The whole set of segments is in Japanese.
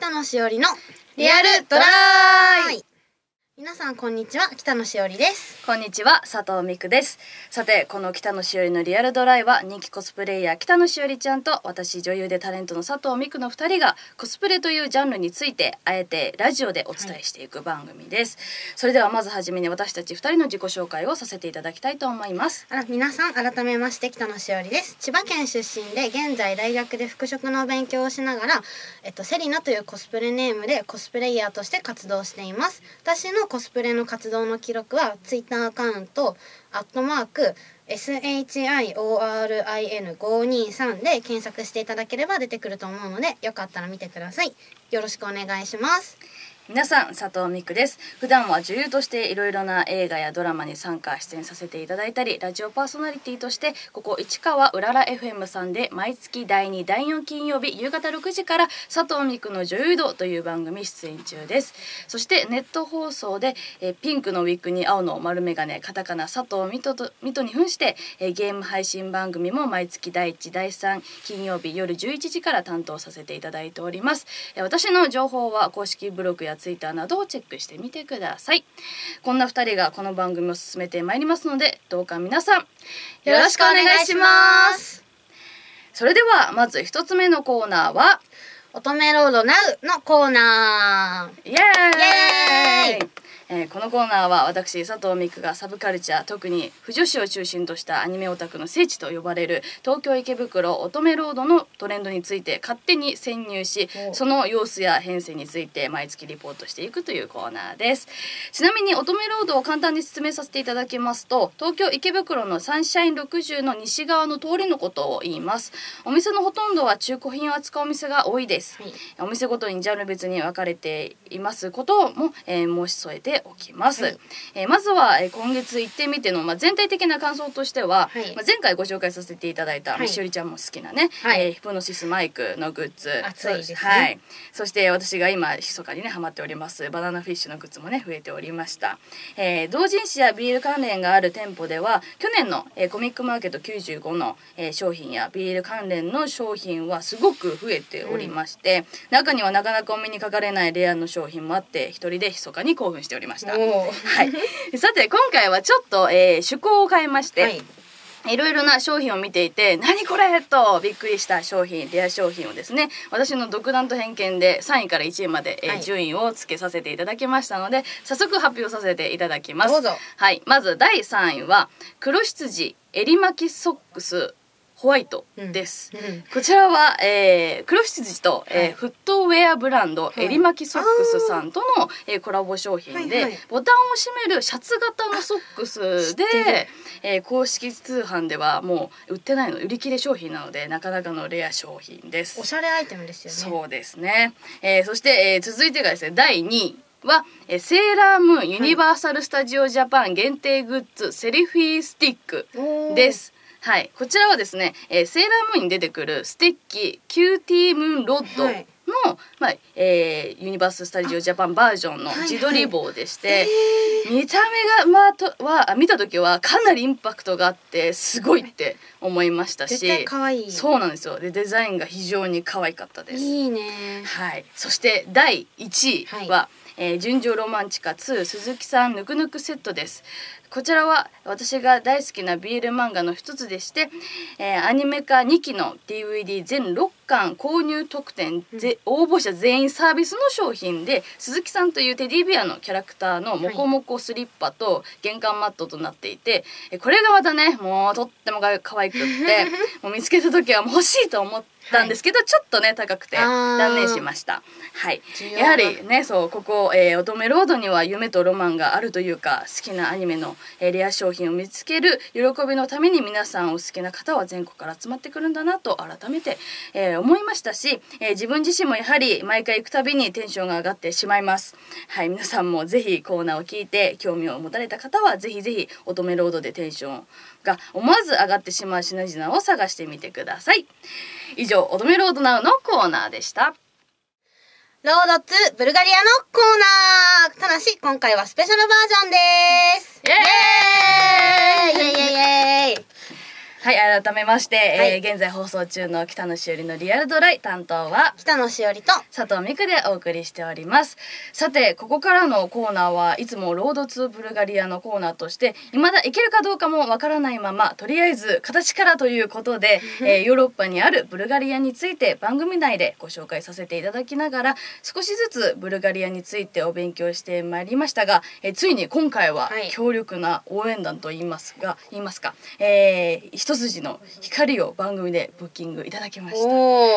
北野しおりのリアルドライ皆さんこんにちは北野しおりです。こんにちは佐藤美久です。さてこの北野しおりのリアルドライは人気コスプレイヤー北野しおりちゃんと私女優でタレントの佐藤美久の2人がコスプレというジャンルについてあえてラジオでお伝えしていく番組です、それではまずはじめに私たち2人の自己紹介をさせていただきたいと思います。あら皆さん改めまして北野しおりです。千葉県出身で現在大学で服飾の勉強をしながらえっとセリナというコスプレネームでコスプレイヤーとして活動しています。私のコスプレの活動の記録はツイッターアカウントアットマーク SHIORIN523 で検索していただければ出てくると思うのでよかったら見てください。よろしくお願いします。皆さん佐藤美久です。普段は女優としていろいろな映画やドラマに参加出演させていただいたりラジオパーソナリティとしてここ市川うらら FM さんで毎月第2第4金曜日夕方6時から佐藤美久の女優道という番組出演中です。そしてネット放送でえピンクのウィッグに青の丸眼鏡カタカナ佐藤美と美斗に扮してえゲーム配信番組も毎月第1第3金曜日夜11時から担当させていただいております。え私の情報は公式ブログやツイッターなどをチェックしてみてください。こんな2人がこの番組を進めてまいりますのでどうか皆さんよろしくお願いします。それではまず一つ目のコーナーは乙女ロードナウのコーナー。イエーイえーこのコーナーは私佐藤美久がサブカルチャー特に不女子を中心としたアニメオタクの聖地と呼ばれる東京池袋乙女ロードのトレンドについて勝手に潜入しお。その様子や変遷について毎月リポートしていくというコーナーです。ちなみに乙女ロードを簡単に説明させていただきますと東京池袋のサンシャイン60の西側の通りのことを言います。お店のほとんどは中古品を扱うお店が多いです。はい。お店ごとにジャンル別に分かれていますことも、えー申し添えておきます、はい。えーまずは、えー今月行ってみての、まあ、全体的な感想としては、はい。まあ、前回ご紹介させていただいた、はい。しおりちゃんも好きなね、はい。えーヒプノシスマイクのグッズ。熱いですね。はい、そして私が今密かにねハマっておりますバナナフィッシュのグッズもね増えておりました、えー同人誌やビール関連がある店舗では去年の、えーコミックマーケット95の、えー商品やビール関連の商品はすごく増えておりまして、中にはなかなかお目にかかれないレアの商品もあって一人で密かに興奮しておりました。はい、さて今回はちょっと、えー趣向を変えまして、はいいろいろな商品を見ていて「何これ!」とびっくりした商品レア商品をですね私の独断と偏見で3位から1位まで、えーはい順位をつけさせていただきましたので早速発表させていただきます。どうぞはい、まず第3位は黒羊襟巻きソックスホワイトです。うん。こちらは、えー、黒羊と、えーはい。フットウェアブランド、い。襟巻きソックスさんとの、えーコラボ商品で、はいはい。ボタンを閉めるシャツ型のソックスで、えー公式通販ではもう売ってないの売り切れ商品なのでなかなかのレア商品です。お。しゃれアイテムですよね。そうですね、えーそして、えー続いてがですね第2位は、えーセーラームーンユニバーサル・スタジオ・ジャパン限定グッズ、セリフィースティックです。はい、こちらはですね、えーセーラームーンに出てくるステッキキューティームーンロッドの、はい。まあえーユニバース・スタジオ・ジャパンバージョンのはいはい。自撮り棒でして、え見た目が、まあ、とはあ見た時はかなりインパクトがあってすごいって思いましたし絶対可愛い。そうなんですよ。でデザインが非常に可愛かったです。いいね。はい、そして第1位は、はえー純情ロマンチカ2鈴木さんぬくぬくセットですこちらは私が大好きな BL 漫画の一つでして、えーアニメ化2期の DVD 全6巻購入特典、ぜ応募者全員サービスの商品で鈴木さんというテディベアのキャラクターのモコモコスリッパと玄関マットとなっていて、えこれがまたねもうとってもか可愛くって もう見つけた時はもう欲しいと思ったんですけど、ちょっとね高くて断念しました。はい。やはりねそうここ、えー乙女ロードには夢とロマンがあるというか好きなアニメの、えレア商品を見つける喜びのために皆さんお好きな方は全国から集まってくるんだなと改めて、え思いましたし、え自分自身もやはり毎回行くたびにテンションが上がってしまいます。はい皆さんもぜひコーナーを聞いて興味を持たれた方はぜひぜひ乙女ロードでテンションが思わず上がってしまう品々を探してみてください。以上乙女ロードナウのコーナーでした。ロード2ブルガリアのコーナー。ただし今回はスペシャルバージョンです。イエーイイエーイイエーイイエーイはい改めまして、はい。えー現在放送中の北野しおりのリアルドライ担当は北野しおりと佐藤美久でお送りしております。さてここからのコーナーはいつもロードツーブルガリアのコーナーとして未だ行けるかどうかもわからないままとりあえず形からということで、えーヨーロッパにあるブルガリアについて番組内でご紹介させていただきながら少しずつブルガリアについてお勉強してまいりましたが、えーついに今回ははい。強力な応援団と言いますが言いますか、えー一筋の光を番組でブッキングいただきました。おお、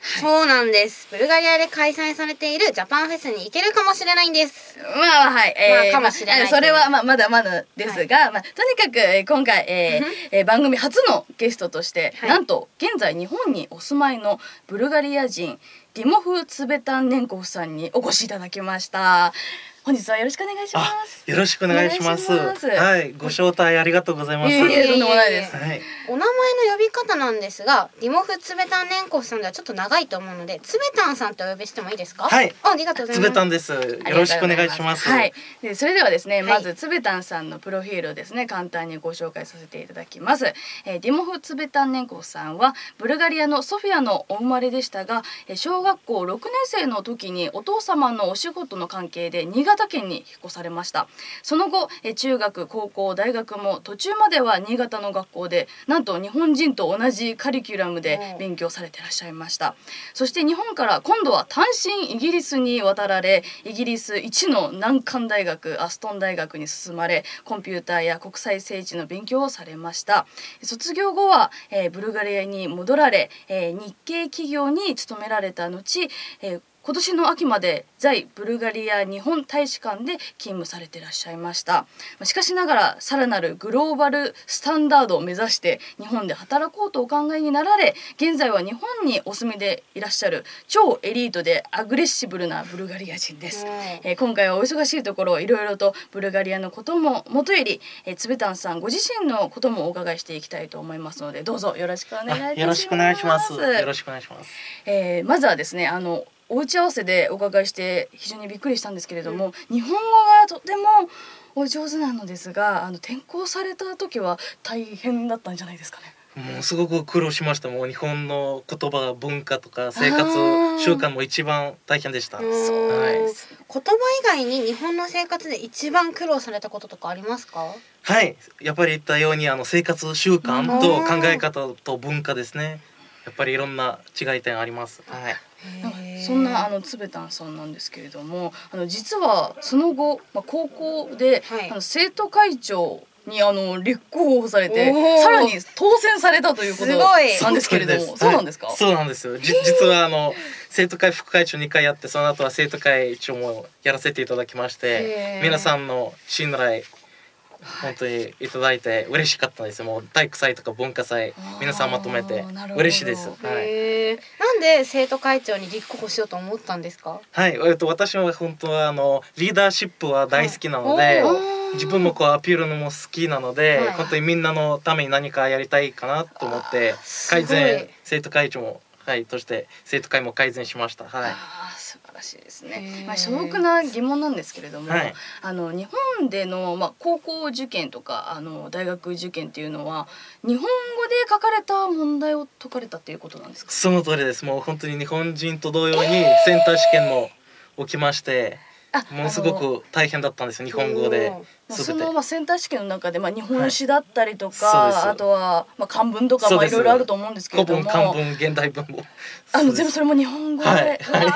そうなんです。ブルガリアで開催されているジャパンフェスに行けるかもしれないんです。まあはい、えーまあかもしれないまあそれはまあまだまだですが、まあとにかくえー今回、えーえー番組初のゲストとして、はい。なんと現在日本にお住まいのブルガリア人ディモフ・ツベタンネンコフさんにお越しいただきました。本日はよろしくお願いしまあす。、よろしくお願いします。お願いしますはい、ご招待ありがとうございます。とんでもないです。はい、お名前の呼び方なんですがディモフツベタンネンコフさんではちょっと長いと思うのでツベタンさんとお呼びしてもいいですか？はいあありがとうございますつべたんです。よろしくお願いします。はい。でそれではですね、いまずつべたんさんのプロフィールをですね簡単にご紹介させていただきます。えーディモフ・ツベタンネンコフさんはブルガリアのソフィアのお生まれでしたが、えー小学校6年生の時にお父様のお仕事の関係で新潟県に引っ越されました。その後、えー中学、高校、大学も途中までは新潟の学校でなんと日本人と同じカリキュラムで勉強されてらっしゃいました。そして日本から今度は単身イギリスに渡られイギリス一の難関大学アストン大学に進まれコンピューターや国際政治の勉強をされました卒業後は、えーブルガリアに戻られ、えー日系企業に勤められた後、えー今年の秋まで在ブルガリア日本大使館で勤務されていらっしゃいましたまあしかしながらさらなるグローバルスタンダードを目指して日本で働こうとお考えになられ現在は日本にお住みでいらっしゃる超エリートでアグレッシブルなブルガリア人です、うんえー今回はお忙しいところいろいろとブルガリアのことももとより、えー、つべたんさんご自身のこともお伺いしていきたいと思いますのでどうぞよろしくお願いいたしますあよろしくお願いします。よろしくお願いします。えーまずはですねあのお打ち合わせでお伺いして非常にびっくりしたんですけれども、日本語がとてもお上手なのですがあの転校された時は大変だったんじゃないですかね。もうすごく苦労しました。もう日本の言葉、文化とか生活習慣も一番大変でした。うんはい言葉以外に日本の生活で一番苦労されたこととかありますか？はい、やっぱり言ったようにあの生活習慣と考え方と文化ですね。やっぱりいろんな違い点あります。はい。そんなあのつべたんさんなんですけれどもあの実はその後、まあ、高校で、はい。あの生徒会長にあの立候補されてさらに当選されたということなんですけれどもそうなんです。か、はい。そうなんですよ。じ 実はあの生徒会副会長2回やってその後は生徒会長もやらせていただきまして皆さんの信頼本当にいただいて嬉しかったですもう体育祭とか文化祭皆さんまとめて嬉しいです。はい。なんで生徒会長に立候補しようと思ったんですか？はい。えっと私は本当はあのリーダーシップは大好きなので、自分もこうアピールのも好きなので、はい本当にみんなのために何かやりたいかなと思って改善生徒会長もはいとして生徒会も改善しました。はい。素晴らしいですへねー。まあ素朴な疑問なんですけれども、はいあの日本でのまあ高校受験とかあの大学受験っていうのは日本語で書かれた問題を解かれたっていうことなんですか？その通りです。もう本当に日本人と同様にセンター試験も起きまして、あものすごく大変だったんですよ。日本語で。その。まあセンター試験の中でまあ日本史だったりとか、はい。あとはまあ漢文とかまあいろいろあると思うんですけれ古文ども、漢文現代文も。あの全部それも日本語で、はい。うわ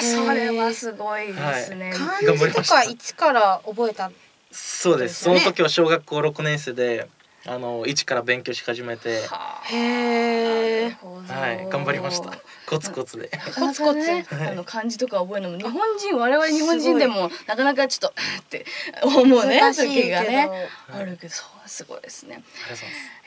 ーそれはすごいですね。漢字とか一から覚えたそうです。そうです。その時は小学校6年生で、あの一から勉強し始めて、はあ。へー。なるほどはい、頑張りました。コツコツで。コツコツあの漢字とか覚えるのも日本人我々日本人でもなかなかちょっとって思うね。時がね。はいあるけど。そうすごいですね。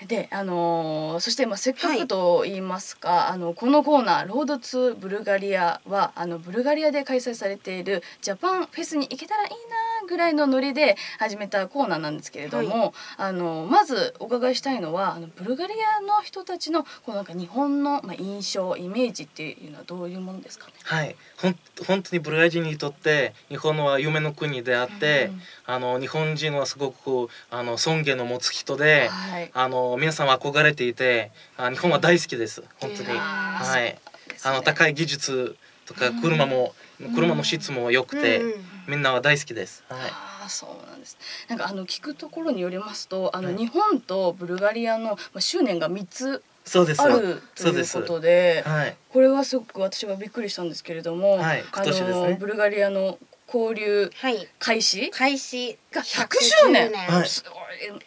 であのーそしてまあせっかくと言いますか、あのこのコーナー「ロードツーブルガリアは」あのブルガリアで開催されているジャパンフェスに行けたらいいなぐらいのノリで始めたコーナーなんですけれども、あのまずお伺いしたいのはあのブルガリアの人たちのこうなんか日本の、まあ、印象イメージっていうのはどういうものですかね？はい、ほん本当にブルガリア人にとって日本は夢の国であって、うんあの日本人はすごくあの尊厳の持つ人で、はい。あの皆さんは憧れていてあ日本は大好きです。本当に、はい。ね。あの高い技術とか車も、車の質も良くて、うんうん。みんなは大好きです。はい。ああそうなんです。なんかあの聞くところによりますと、あのはい。日本とブルガリアのまあ執念が三つそうです。あるということで、はい。これはすごく私はびっくりしたんですけれども、はい。あ今年ですね。のブルガリアの交流はい。開始？開始が100 110周年、はい。すご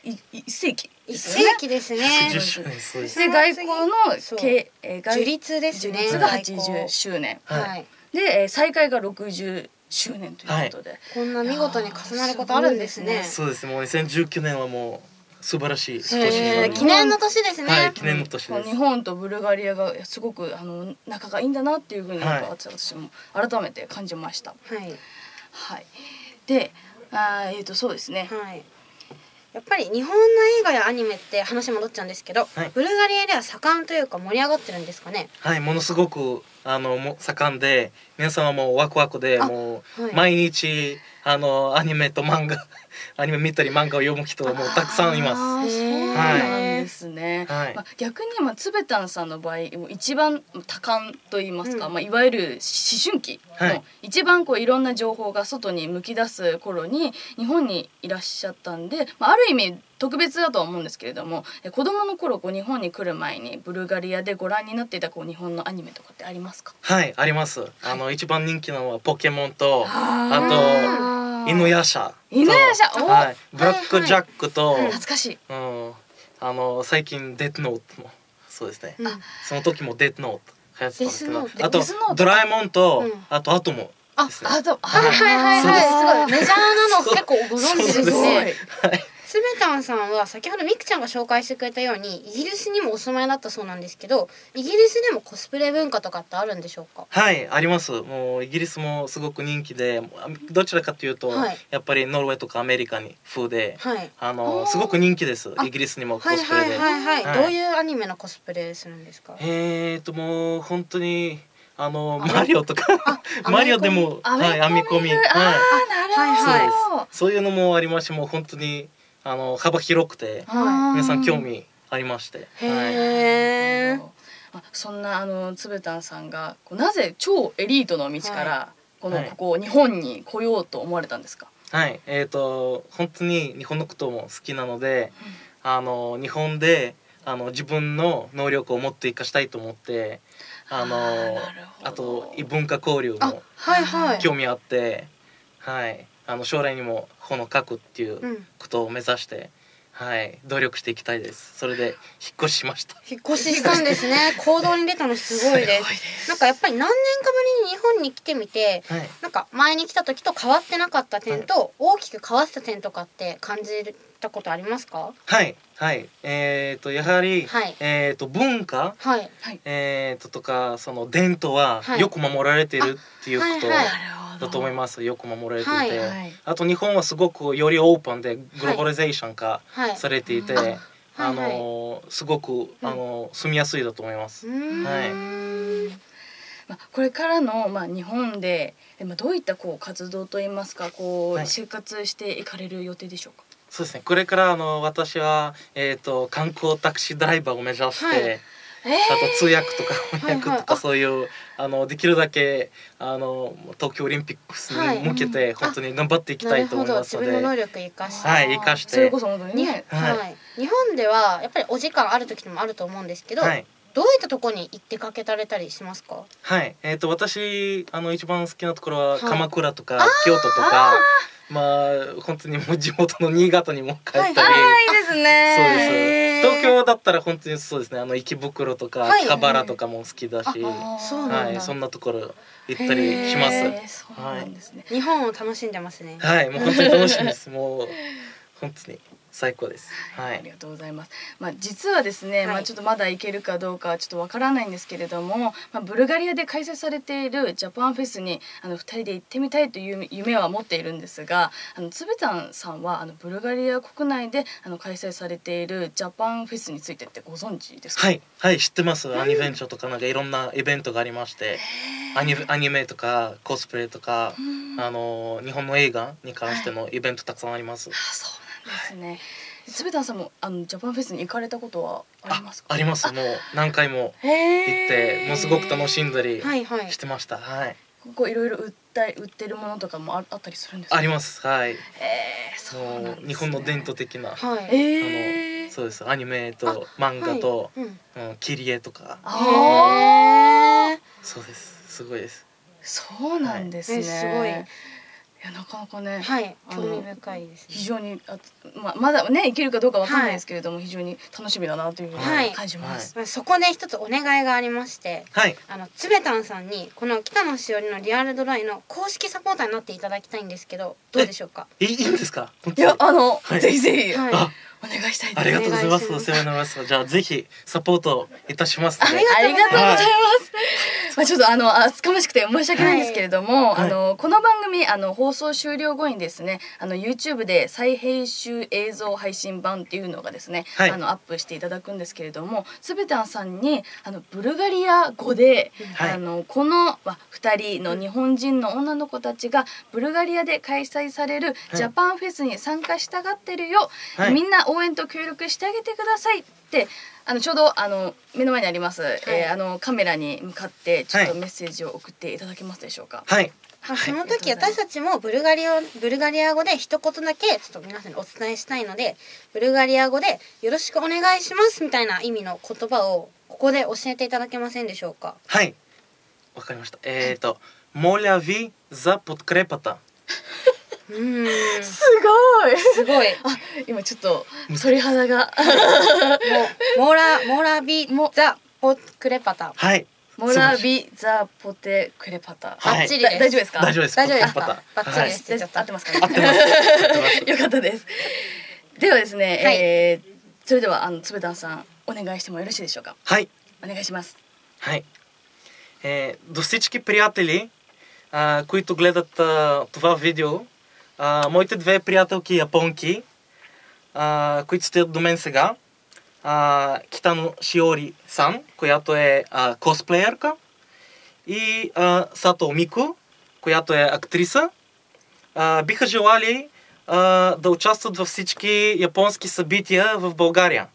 い。い一世紀。一ですよね世。紀ですね。10周年そう。で外交の樹立ですね。樹立が外交。80周年。で、えー再開が60周年ということで、こんな見事に重なることあるんですね。そうです。もう2019年はもう素晴らしい。記念の年ですね。はい、記念の年日。本とブルガリアがすごくあの仲がいいんだなっていうふうにはい。私私も改めて感じました。はいはい。で、あーえっ、とそうですね。はいやっぱり日本の映画やアニメって話戻っちゃうんですけど、はいブルガリアでは盛んというか盛り上がってるんですかね？はい、ものすごくあのも盛んで、皆さんはもうワクワクであもう、はい毎日あのアニメと漫画アニメ見たり漫画を読む人もたくさんいます。そうなんですね。はいまあ、逆にまあつべたんさんの場合もう一番多感と言いますか、うんまあいわゆる思春期のはい一番こういろんな情報が外に向き出す頃に日本にいらっしゃったんで、まあ、ある意味特別だとは思うんですけれどもえ子供の頃こう日本に来る前にブルガリアでご覧になっていたこう日本のアニメとかってありますか？はい、あります。あの一番人気なのはポケモンと、あと犬夜叉と。犬夜叉？おはい、ブラックジャックと、はいはい。懐かしい。うん、あの最近デッドノートも。そうですね。うん。その時もデッドノート流行ってたんですけど。デスノー、ト。あとドラえもんと、うん。あとアトムあ。あとはいはいはいはい。す。ごい。メジャーなの結構ご存知ですね。ですスベタンさんは先ほどミクちゃんが紹介してくれたようにイギリスにもお住まいだったそうなんですけどイギリスでもコスプレ文化とかってあるんでしょうか？はい、あります。もうイギリスもすごく人気で、あどちらかというと、はい。やっぱりノルウェーとかアメリカに風で、はい。あのすごく人気です。あ。イギリスにもコはいはいスプレで。はいはい、はいどういうアニメのコスプレするんですか？えーともう本当にあのあマリオとか。あ マリオでもアはい編み込み、はい、ーなるほど、そういうのもありましてもう本当にあの幅広くては皆さん興味ありまして、へはい、え、あそんなあのつべたんさんがなぜ超エリートの道から、このはい。ここ日本に来ようと思われたんですか、はい、えーと本当に日本のことも好きなので、あの日本であの自分の能力をもっと生かしたいと思ってあのあと異文化交流あもはいはい。興味あって、はい、あの将来にも本を書くっていううん。ことを目指して、はい、努力していきたいです。それで引っ越ししました。引っ越ししたんですね。行動に出たのすごいです。なんかやっぱり何年かぶりに日本に来てみてはい、なんか前に来た時と変わってなかった点と大きく変わった点とかって感じたことありますか？はい、はい、えっ、とやはり、はい。えっ、と文化、はい。えっ、ととかその伝統ははい。よく守られているっていうことはい。はいだと思います。よく守られていて、はいはい。あと日本はすごくよりオープンでグローバリゼーション化はい。されていて、うんあのすごくあの住みやすいだと思います。はい。まあ、これからの、まあ、日本で、えまあ、どういったこう活動といいますかこう、はい。生活していかれる予定でしょうか？そうですね。これからあの私はえっ、と観光タクシードライバーを目指して。はい。えあと通訳とか翻訳はい。はいとかそういうあのできるだけあの東京オリンピックに向けて本当に頑張っていきたいと思いますので、なるほど。自分の能力生かして、はい生かして。それこそ本当ににね。はい。はい、日本ではやっぱりお時間ある時もあると思うんですけど、はい。どういったところに行ってかけたれたりしますか？はい。えっ、と私あの一番好きなところははい。鎌倉とか、京都とかまあ本当にもう地元の新潟にも帰ったり、はいいいですね。そうですへー東京だったら本当にそうですね。あの池袋とかはい。秋葉原とかも好きだし、はい。そんなところ行ったりします。へーそうなんですね、日本を楽しんでますね。はい、もう本当に楽しいです。もう本当に最高です。はい。ありがとうございます。まあ実はですね、はいまあちょっとまだ行けるかどうかはちょっとわからないんですけれども、まあブルガリアで開催されているジャパンフェスにあの二人で行ってみたいという夢は持っているんですが、あのつべたんさんはあのブルガリア国内であの開催されているジャパンフェスについてってご存知ですか？はい、はい、知ってます。アニベンチョとかなんかいろんなイベントがありまして、アニアニメとかコスプレとか、うんあの日本の映画に関してのイベントたくさんあります。あそうなんですね。つべたんさんもあのジャパンフェスに行かれたことはありますか？あります。もう何回も行ってもうすごく楽しんだりはいはい。してました。はい。ここいろいろ売った売ってるものとかもああったりするんですか？あります。はい。えー、そうね、う日本の伝統的なはい。えー、そうです。アニメと漫画と、うん。うん、切り絵とか。あー。へーそうです。すごいです。そうなんですね、はい。えすごいいやなかなかね、はい興味深いですね。非常にあままだねいけるかどうかわかんないですけれども、非常に楽しみだなというふうはい。に感じます。まあそこで一つお願いがありましてはい。あのつべたんさんにこの北野しおりのリアルドライの公式サポーターになっていただきたいんですけどどうでしょうか？いいいいんですか？本いやあの、はい。ぜひぜひ、はい。あお願いしたいです。ありがとうございます。お世話になりますじゃあぜひサポートいたしますので。ありがありがとうございます。はいまあちょっとあの厚かましくて申し訳ないんですけれども、はい。あのこの番組あの放送終了後にですね、あの YouTube で再編集映像配信版っていうのがですね、はい。あのアップしていただくんですけれども、すべてんさんにあのブルガリア語で、はい。あのこのまあ二人の日本人の女の子たちがブルガリアで開催されるはい。ジャパンフェスに参加したがってるよ、はい。みんな応援と協力してあげてくださいってあのちょうどあの目の前にあります、はい、えー、あのカメラに向かってちょっとメッセージを送っていただけますでしょうか？はい。その時私たちもブルガリアブルガリア語で一言だけちょっと皆さんにお伝えしたいのでブルガリア語で「よろしくお願いします」みたいな意味の言葉をここで教えていただけませんでしょうか？はい。わかりました。えっ、ー、と「モリャヴィザ・ポックレパタ」うーんすごい。すごいあ今ちょっと鳥肌がもうモラモラビザポクレパタ」はいモラビザポテクレパタ。はいバッチリですだ大丈夫ですか？大丈夫です大丈夫ですかポッドキャストバッチリですはいちょっと合ってますかね？合ってます合ってますよかったです。ではですね、はいえーそれではあのつべたんさんお願いしてもよろしいでしょうか。はいお願いします。Хай. Е, до всички приятели, а, които гледат а, това видео, а, моите две приятелки японки, а, които стоят до мен сега, а, Китано Шиори Сан, която е а, косплеерка, и а, Сато Мико, която е актриса, а, биха желали а, да участват във всички японски събития в България.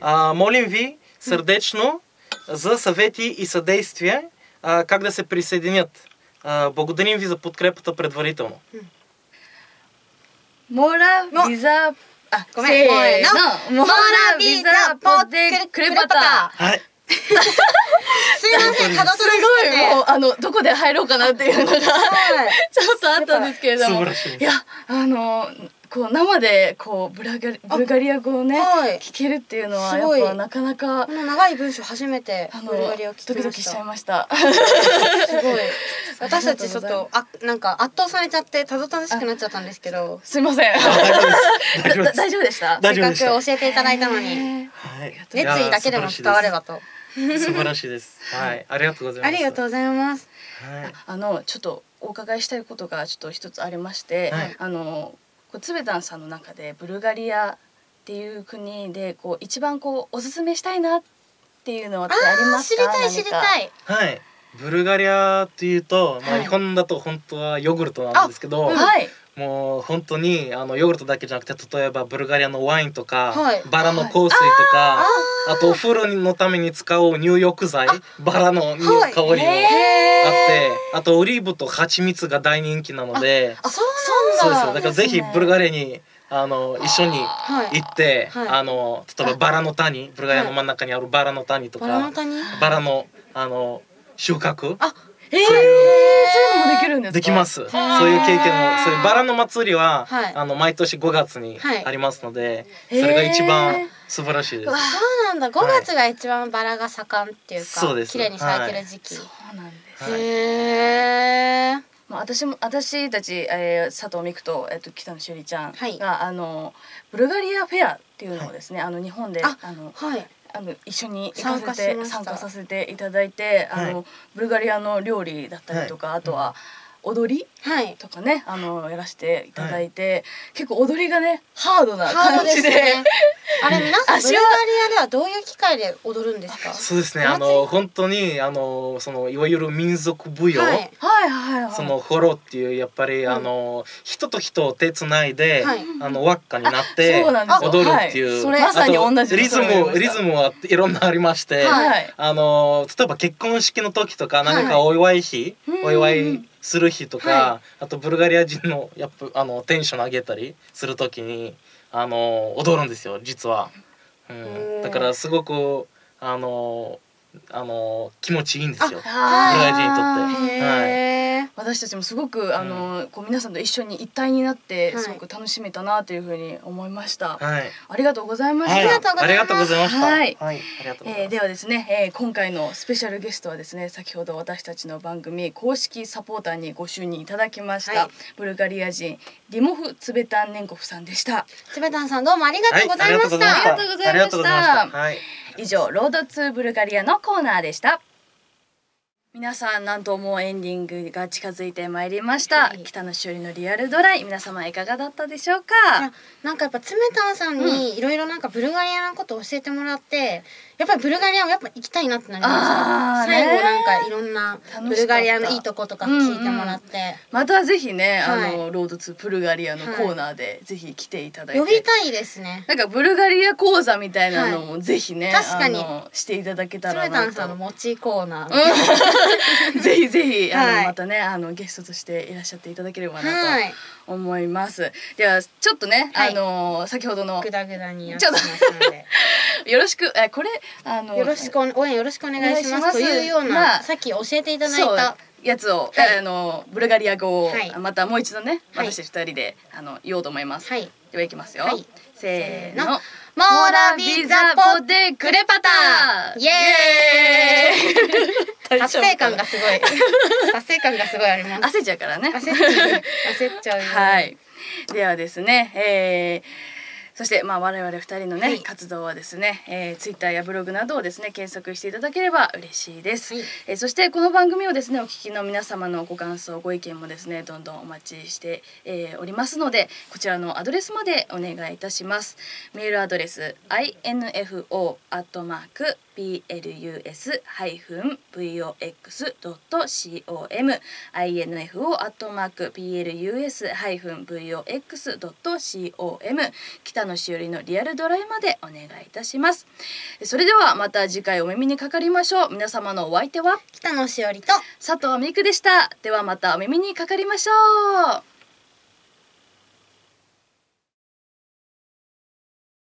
А, молим ви сърдечно за съвети и съдействие а, как да се присъединят. А, благодарим ви за подкрепата предварително. モラもビザあごめん。せーの。モラビザポテクレパタ。はい。すいませんたどすごいてもうあのどこで入ろうかなっていうのが ちょはいっとあったんですけれども。いやあのこう生でこうブラガリブルガリア語をねはい聞けるっていうのはやっぱなかなかこの長い文章初めてあのブルガリアを聞きドキドましたキしちゃいました。すごい 私たちちょっとあなんか圧倒されちゃってたどたどしくなっちゃったんですけどすいません。あ 大丈夫でした？大丈教えていただいたのにねはい。熱意だけでも伝わればと素晴らしいです。はい。ありがとうございます。ありがとうございますはい。あのちょっとお伺いしたいことがちょっと一つありまして、はいあのこうつべたんさんの中でブルガリアっていう国でこう一番こうおすすめしたいなっていうのはってありますか？りたい知りた。いはい。ブルガリアっていうと、まはいあ日本だと本当はヨーグルトなんですけど、はい。もう本当にあのヨーグルトだけじゃなくて例えばブルガリアのワインとか、はいバラの香水とか、あとお風呂のために使う入浴剤バラの香りもあって、へあとオリーブと蜂蜜が大人気なのであそうそうですよだからぜひブルガリアにあの一緒にはい。行って、はい。あの例えばバラの谷ブルガリアの真ん中にあるバラの谷とか、バラの谷？バラのあの収穫あええー、そういうの。もできるんですか？できます。ー。そういう経験も、そういうバラの祭りは、はい。あの毎年5月にはい。ありますので、へー。それが一番素晴らしいです。わそうなんだ。5月が一番バラが盛んっていうかそうです。綺麗に咲いてる時期。そうなんです。はい。へえまあ、私も私たち、えー、佐藤美久と,、えっと北野しおりちゃんが、はい。あのブルガリアフェアっていうのをですね、あの日本でああのはい。あの一緒に参加参加させていただいて、あのはい。ブルガリアの料理だったりとか、あとは、踊りはい。とかねあのやらせていただいて、結構踊りがねハードな感じで。ねあれ 皆さんブルガリアではどういう機会で踊るんですか？そうですね。あの本当にあのそのいわゆる民族舞踊、はい。はいはいはい。そのホロっていうやっぱり、うん。あの人と人を手つないで、はい。あの輪っかになって踊るっていう、はい。それまさに同じリズムリズムはいろんなありまして、はい。はいあの例えば結婚式の時とかはい。何かお祝い日、うん。お祝いする日とか、はあとブルガリア人のやっぱあのテンション上げたりする時にあの踊るんですよ実は、うおん、ー。だからすごくあのあの気持ちいいんですよ。あブルガリア人にとって。へー。私たちもすごくあの、こう皆さんと一緒に一体になってはい。すごく楽しめたなというふうに思いました、はい、ありがとうございました、はい、ありがとうございますありがとうございました。はい。はい、ありがとうございます。えーではですね、えー今回のスペシャルゲストはですね先ほど私たちの番組公式サポーターにご就任いただきました、はい。ブルガリア人ディモフ・ツベタンネンコフさんでした。チベタンさんどうもありがとうございました、ありがとうございました。ありがとうございました。はい。以上ロードツーブルガリアのコーナーでした。皆さんなんともうエンディングが近づいてまいりました、はい。北野しおりのリアルドライ。皆様いかがだったでしょういか？やなんかやっぱつめたんさんにいろいろなんかブルガリアのことを教えてもらってやっぱりブルガリアもやっぱ行きたいなってなりました。最後なんかいろんなブルガリアのいいとことか聞いてもらって、またぜひね、はい。あのロードツーブルガリアのコーナーでぜひ来ていただいて、呼びたいですね。なんかブルガリア講座みたいなのもぜひね、確かに。していただけつめたたらなんさんのと。持ちコーナー、うん ぜひぜひあの、はい。またねあのゲストとしていらっしゃっていただければはない。と思います。ではちょっとね、はい。あの先ほどのグダグダにやってますので。よろしくえこれあのよろしくお応援よろしくお願いしますというような、まあさっき教えていただいたやつを、はい。あのブルガリア語を、はい。またもう一度ねはい。私二人であの言おうと思います。はい。ではいきますよ。はい。せーの。モー。ラビザポテクレパタイエーイ。達成感がすごい。達成感がすごいあります。焦っちゃうからね。焦っちゃう。焦っちゃうよ。はい。ではですね、えーそしてまあ我々二人のね、はい活動はですね、えー、ツイッターやブログなどをですね検索していただければ嬉しいです。はいえーそしてこの番組をですねお聞きの皆様のご感想ご意見もですねどんどんお待ちして、えーおりますのでこちらのアドレスまでお願いいたします。メールアドレス info アットマーク plus ハイフン vox ドット com info アットマーク plus ハイフン vox ドット com 北野しおりのリアルドライまでお願いいたします。それではまた次回お耳にかかりましょう。皆様のお相手は？北野しおりと佐藤美久でした。ではまたお耳にかかりましょう。